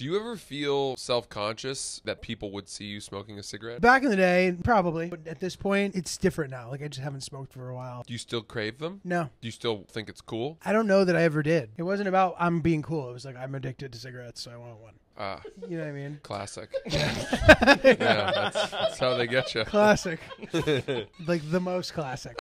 Do you ever feel self conscious that people would see you smoking a cigarette? Back in the day, probably. But at this point, it's different now. Like I just haven't smoked for a while. Do you still crave them? No. Do you still think it's cool? I don't know that I ever did. It wasn't about I'm being cool. It was like I'm addicted to cigarettes, so I want one. Ah, You know what I mean? classic. yeah, that's, that's how they get you. Classic. like the most classic.